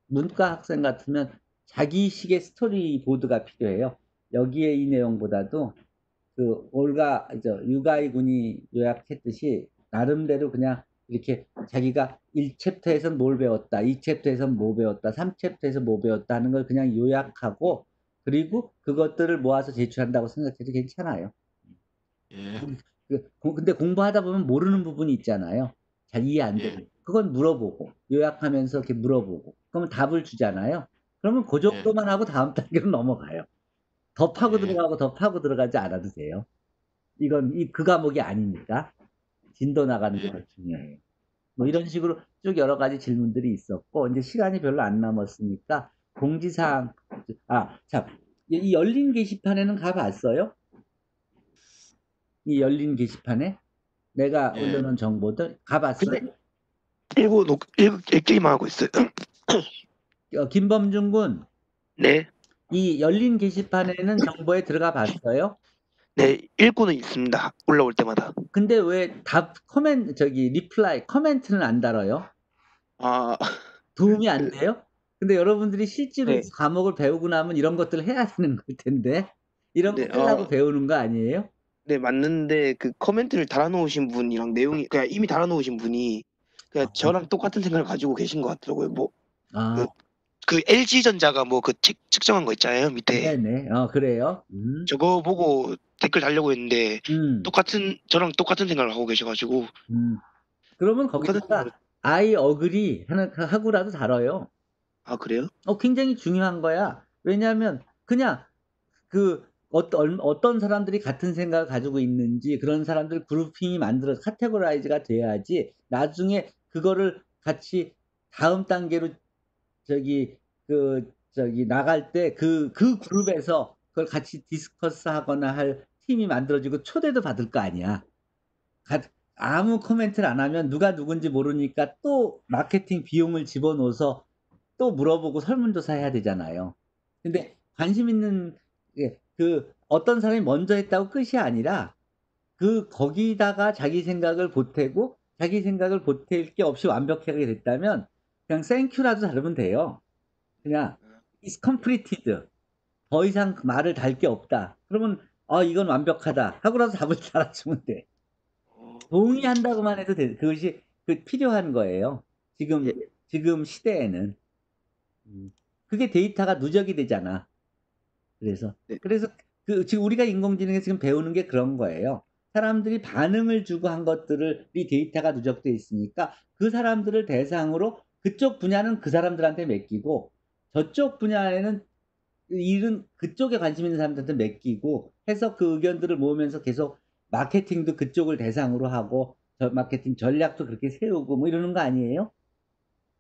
문과 학생 같으면 자기식의 스토리보드가 필요해요. 여기에 이 내용보다도 그 올가 저 유가이 군이 요약했듯이 나름대로 그냥 이렇게 자기가 1챕터에선 뭘 배웠다, 2챕터에선 뭐 배웠다, 3챕터에서 뭐 배웠다 하는 걸 그냥 요약하고 그리고 그것들을 모아서 제출한다고 생각해도 괜찮아요. 예. 그, 고- 근데 공부하다 보면 모르는 부분이 있잖아요. 잘 이해 안 되고. 그건 물어보고, 요약하면서 이렇게 물어보고. 그러면 답을 주잖아요. 그러면 그 정도만 하고 다음 단계로 넘어가요. 더 파고 예. 들어가고 더 파고 들어가지 않아도 돼요. 이건 이 그 과목이 아니니까. 진도 나가는 게 예. 더 중요해요. 뭐 이런 식으로 쭉 여러 가지 질문들이 있었고, 이제 시간이 별로 안 남았으니까, 공지사항, 아, 참, 이- 이 열린 게시판에는 가봤어요? 이 열린 게시판에? 내가 예. 올려놓은 정보들 가봤어요? 근데- 읽고 녹 읽, 읽기만 하고 있어요. 어, 김범준 군, 네, 이 열린 게시판에는 정보에 들어가 봤어요? 네 읽고는 있습니다. 올라올 때마다. 근데 왜 답, 코멘, 저기, reply, 코멘트는 안 달아요? 아, 도움이 안 돼요? 근데 여러분들이 실제로 네. 이 과목을 배우고 나면 이런 것들을 해야 되는 걸 텐데, 이런 네, 거 하려고 어. 배우는 거 아니에요? 네 맞는데 그 코멘트를 달아놓으신 분이랑 내용이 그냥 이미 달아놓으신 분이 그냥 아. 저랑 똑같은 생각을 가지고 계신 것 같더라고요. 뭐 아, 그 LG 전자가 뭐 그 측정한 거 있잖아요 밑에 네네. 어, 그래요? 음, 저거 보고 댓글 달려고 했는데 음, 똑같은 저랑 똑같은 생각을 하고 계셔가지고 음. 그러면 거기다가 I agree 하는, 하고라도 달아요. 아 그래요? 어, 굉장히 중요한 거야. 왜냐하면 그냥 그 어떤 어떤 사람들이 같은 생각을 가지고 있는지 그런 사람들 그룹핑이 만들어 카테고라이즈가 돼야지 나중에 그거를 같이 다음 단계로 저기 그 저기 나갈 때 그그 그룹에서 그걸 같이 discuss 하거나 할 팀이 만들어지고 초대도 받을 거 아니야. 가- 아무 코멘트를 안 하면 누가 누군지 모르니까 또 마케팅 비용을 집어넣어서 또 물어보고 설문조사 해야 되잖아요. 근데 관심 있는 예, 그 어떤 사람이 먼저 했다고 끝이 아니라 그 거기다가 자기 생각을 보태고 자기 생각을 보탤 게 없이 완벽하게 됐다면 그냥 땡큐라도 다르면 돼요. 그냥 is completed. 더 이상 말을 달 게 없다. 그러면 어 이건 완벽하다. 하고라도 답을 달아주면 돼. 어, 동의한다고만 해도 돼. 그것이 그 필요한 거예요. 지금 예. 지금 시대에는 음, 그게 데이터가 누적이 되잖아. 그래서 네. 그래서 그 지금 우리가 인공지능에서 지금 배우는 게 그런 거예요. 사람들이 반응을 주고 한 것들을 이 데이터가 누적돼 있으니까 그 사람들을 대상으로 그쪽 분야는 그 사람들한테 맡기고 저쪽 분야에는 일은 그쪽에 관심 있는 사람들한테 맡기고 해서 그 의견들을 모으면서 계속 마케팅도 그쪽을 대상으로 하고 저 마케팅 전략도 그렇게 세우고 뭐 이러는 거 아니에요?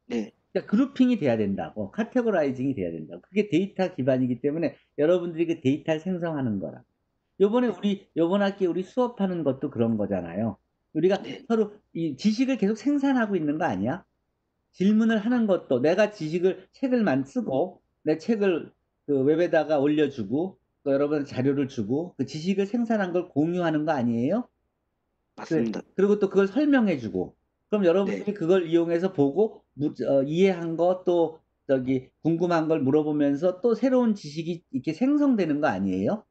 네. 그러니까 grouping이 돼야 된다고 categorizing이 돼야 된다고 그게 데이터 기반이기 때문에 여러분들이 그 데이터를 생성하는 거라. 요번에 우리 요번 학기 우리 수업하는 것도 그런 거잖아요. 우리가 네. 서로 이 지식을 계속 생산하고 있는 거 아니야? 질문을 하는 것도 내가 지식을 책을 만 쓰고 내 책을 그 웹에다가 올려주고 또 여러분 자료를 주고 그 지식을 생산한 걸 공유하는 거 아니에요? 맞습니다. 그리고 또 그걸 설명해주고 그럼 여러분들이 네. 그걸 이용해서 보고 무- 어, 이해한 거 또 저기 궁금한 걸 물어보면서 또 새로운 지식이 이렇게 생성되는 거 아니에요?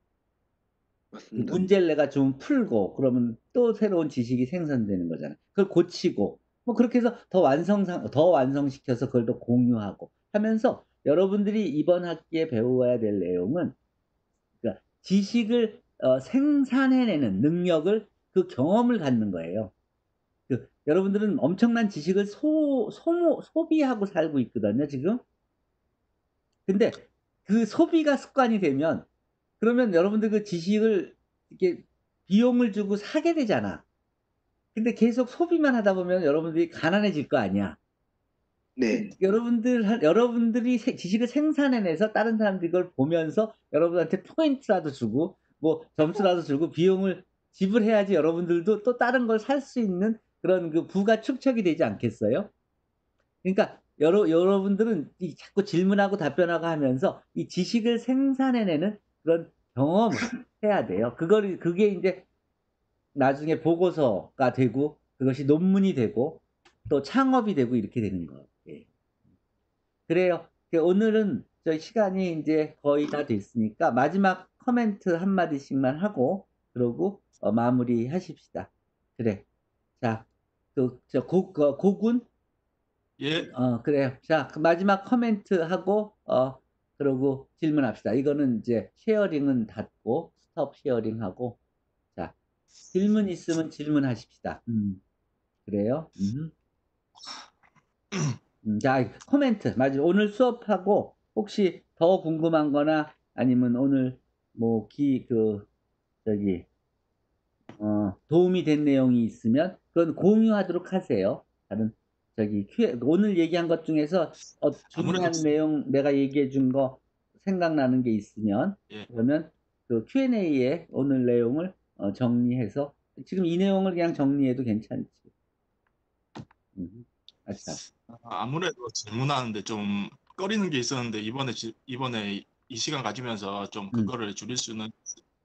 맞습니다. 문제를 내가 좀 풀고 그러면 또 새로운 지식이 생성되는 거잖아. 그걸 고치고 뭐 그렇게 해서 더 완성상 더 완성시켜서 그걸 더 공유하고 하면서 여러분들이 이번 학기에 배워야 될 내용은 그러니까 지식을 어, 생산해내는 능력을 그 경험을 갖는 거예요. 그 여러분들은 엄청난 지식을 소, 소모, 소비하고 살고 있거든요, 지금. 근데 그 소비가 습관이 되면 그러면 여러분들 그 지식을 이렇게 비용을 주고 사게 되잖아. 근데 계속 소비만 하다 보면 여러분들이 가난해질 거 아니야. 네. 여러분들 한- 여러분들이 세- 지식을 생산해내서 다른 사람들이 이걸 보면서 여러분한테 포인트라도 주고 뭐 점수라도 주고 비용을 지불해야지 여러분들도 또 다른 걸 살 수 있는 그런 그 부가 축적이 되지 않겠어요? 그러니까 여러 여러분들은 이 자꾸 질문하고 답변하고 하면서 이 지식을 생산해내는 그런 경험을 해야 돼요. 그걸 그게 이제 나중에 보고서가 되고 그것이 논문이 되고 또 창업이 되고 이렇게 되는 거예요. 예. 그래요. 그 오늘은 저희 시간이 이제 거의 다 됐으니까 마지막 코멘트 한 마디씩만 하고 그러고 어, 마무리 하십시다. 그래. 자, 그저 고군 예, 어 그래요. 자, 그 마지막 코멘트 하고 어 그러고 질문합시다. 이거는 이제 sharing은 닫고 stop sharing하고 자 질문 있으면 질문하십시다. 음 그래요. 음. 음, 자 코멘트 맞아. 오늘 수업하고 혹시 더 궁금한거나 아니면 오늘 뭐 기 그 저기 어 도움이 된 내용이 있으면 그건 공유하도록 하세요. 다른 저기 오늘 얘기한 것 중에서 어, 중요한 내용 내가 얘기해 준 거 생각나는 게 있으면 예. 그러면 그 Q&A에 오늘 내용을 어, 정리해서 지금 이 내용을 그냥 정리해도 괜찮지. 음. 아, 아무래도 질문하는데 좀 꺼리는 게 있었는데 이번에 지- 이번에 이 시간 가지면서 좀 음. 그거를 줄일 수는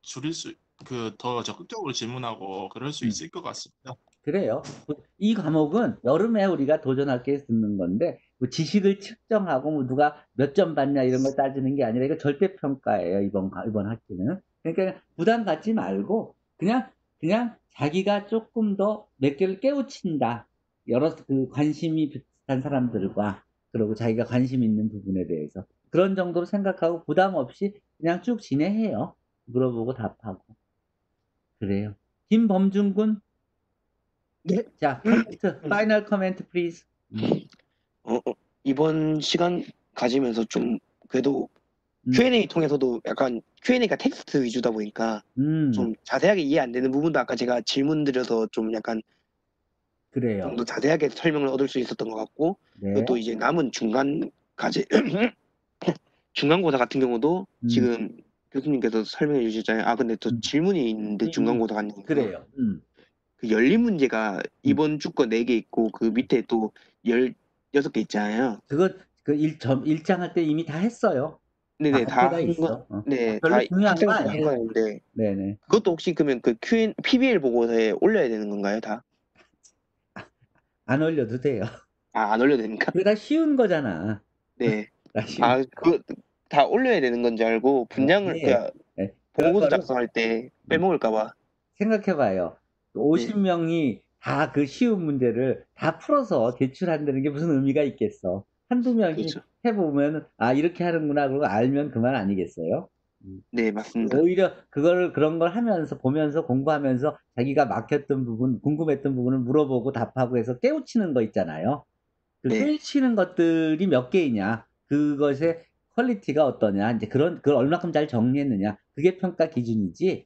줄일 수 그 더 적극적으로 질문하고 그럴 수 음. 있을 것 같습니다. 그래요. 이 과목은 여름에 우리가 도전할 게 듣는 건데 뭐 지식을 측정하고 뭐 누가 몇 점 받냐 이런 걸 따지는 게 아니라 이거 절대 평가예요 이번 과- 이번 학기는. 그러니까 부담 갖지 말고 그냥 그냥 자기가 조금 더 몇 개를 깨우친다. 여러 그 관심이 비슷한 사람들과 그리고 자기가 관심 있는 부분에 대해서 그런 정도로 생각하고 부담 없이 그냥 쭉 진행해요. 물어보고 답하고 그래요. 김범준 군. 네. 자, 코멘트, final comment please. 어, 어, 이번 시간 가지면서 좀 그래도 음. Q&A 통해서도 약간 Q&A가 텍스트 위주다 보니까 음, 좀 자세하게 이해 안 되는 부분도 아까 제가 질문 드려서 좀 약간 그래요. 좀 더 자세하게 설명을 얻을 수 있었던 것 같고 네. 또 이제 남은 중간 과제 중간고사 같은 경우도 음. 지금 교수님께서 설명해 주셨잖아요. 아 근데 또 음. 질문이 있는데 음, 중간고사 같은 경우 그래요. 음. 그 열린 문제가 이번 주거 4개 있고 그 밑에 또 16개 있잖아요. 그거 그 일점 일장 할 때 이미 다 했어요. 네네 다다다한 있어. 거, 어. 네, 별로 다 중요한 거한 아니에요. 거였는데 네네. 그것도 혹시 그러면 그 Q&, PBL 보고서에 올려야 되는 건가요, 다? 안 올려도 돼요. 아, 안 올려도 되니까? 그게 다 쉬운 거잖아. 네. 다. 아, 그 다 올려야 되는 건지 알고 분량을 네. 그냥 네. 보고서 작성할 때 빼먹을까 봐. 생각해봐요. 네. 50명이 다 그 쉬운 문제를 다 풀어서 제출한다는 게 무슨 의미가 있겠어. 한두 명이 그렇죠. 해보면, 아, 이렇게 하는구나, 그러고 알면 그만 아니겠어요? 네, 맞습니다. 오히려 그걸 그런 걸 하면서 보면서 공부하면서 자기가 막혔던 부분, 궁금했던 부분을 물어보고 답하고 해서 깨우치는 거 있잖아요. 그 네. 깨우치는 것들이 몇 개이냐, 그것의 quality가 어떠냐, 이제 그런 그걸 얼마큼 잘 정리했느냐, 그게 평가 기준이지.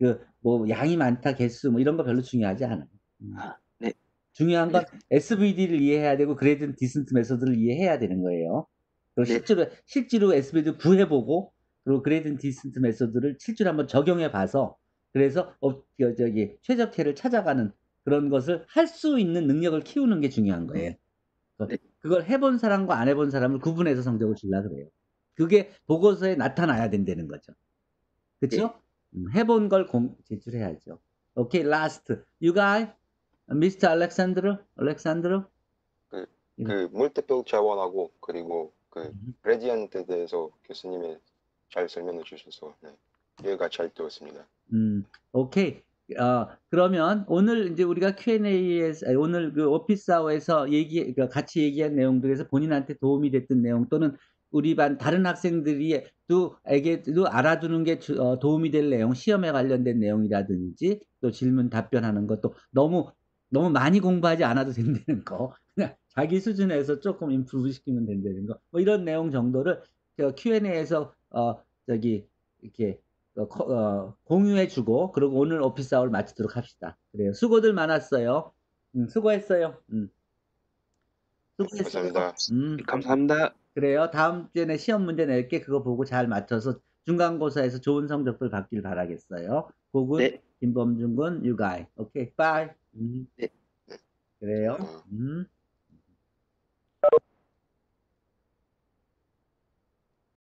그 뭐 양이 많다, 개수 뭐 이런 거 별로 중요하지 않아요. 음. 아, 네. 중요한 건 SVD를 이해해야 되고 gradient descent method를 이해해야 되는 거예요. 그리고 네. 실제로 실제로 SVD 구해보고 그리고 gradient descent method를 실제로 한번 적용해 봐서 그래서 어, 저, 저기 최적해를 찾아가는 그런 것을 할 수 있는 능력을 키우는 게 중요한 거예요. 네. 그걸 해본 사람과 안 해본 사람을 구분해서 성적을 주려 그래요. 그게 보고서에 나타나야 된다는 거죠. 그렇죠? 해본 걸 공, 제출해야죠. 오케이, last. You guys, Mr. Alexander, Alexander. 그 물대표 자원하고 그리고 그 음. 그레디언트에 대해서 교수님이 잘 설명해 주셔서 네, 이해가 잘 되었습니다. 음, 오케이. 어, 그러면 오늘 이제 우리가 Q&A에서 오늘 그 오피스 아워에서 얘기 그러니까 같이 얘기한 내용들에서 본인한테 도움이 됐던 내용 또는 우리 반 다른 학생들이 또에게도 알아두는 게 주- 어, 도움이 될 내용, 시험에 관련된 내용이라든지 또 질문 답변하는 것도 너무 너무 많이 공부하지 않아도 된다는 거. 그냥 자기 수준에서 조금 임프루브 시키면 된다는 거. 뭐 이런 내용 정도를 저 Q&A에서 어 저기 이렇게 어, 커- 어, 공유해주고 그리고 오늘 office hour를 마치도록 합시다. 그래요. 수고들 많았어요. 음, 수고했어요. 음. 수고했어요. 감사합니다. 음, 감사합니다. 그래요. 다음 주에는 시험 문제 낼게 그거 보고 잘 맞춰서 중간고사에서 좋은 성적들 받길 바라겠어요. 고군, 네. 김범준 군, 유가이. okay, bye. 음. 네. 그래요. 어. 음.